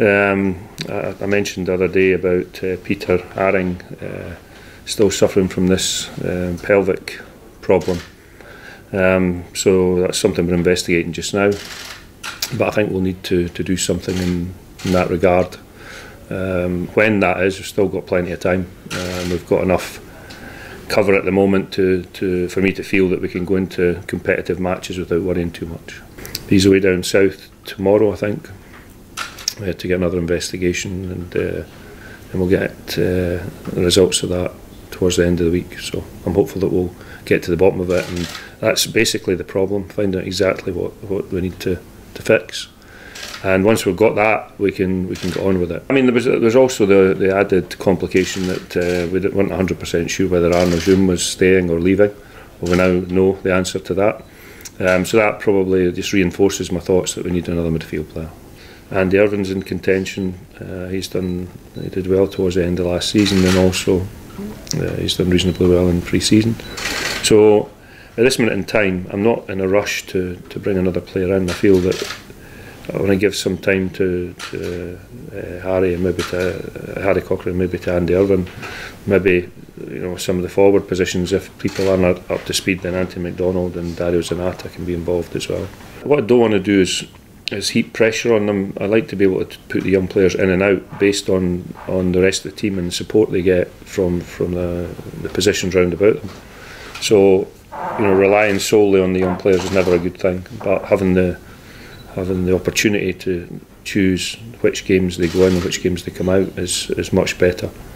Um, I, I, mentioned the other day about uh, Peter Haring uh, still suffering from this uh, pelvic problem. Um, so that's something we're investigating just now. But I think we'll need to, to do something in, in that regard. Um, when that is, we've still got plenty of time. Um, we've got enough cover at the moment to, to for me to feel that we can go into competitive matches without worrying too much. He's away down south tomorrow, I think uh, to get another investigation, and uh, and we'll get uh, the results of that towards the end of the week. So I'm hopeful that we'll get to the bottom of it, and that's basically the problem: finding out exactly what what we need to to fix. And once we've got that, we can we can get on with it. I mean, there was there's also the the added complication that uh, we weren't 100% sure whether Arnaud Djoum was staying or leaving. Well, we now know the answer to that. Um, so that probably just reinforces my thoughts that we need another midfield player. Andy Irving's in contention. Uh, he's done he did well towards the end of last season, and also uh, he's done reasonably well in pre-season. So at this minute in time, I'm not in a rush to, to bring another player in. I feel that I want to give some time to, to uh, Harry and maybe to uh, Harry Cochrane, maybe to Andy Irvin, maybe you know some of the forward positions. If people aren't up to speed, then Anthony McDonald and Dario Zanatta can be involved as well. What I don't want to do is is heap pressure on them. I like to be able to put the young players in and out based on, on the rest of the team and the support they get from from the, the positions round about them. So, you know, relying solely on the young players is never a good thing. But having the having the opportunity to choose which games they go in and which games they come out is is much better.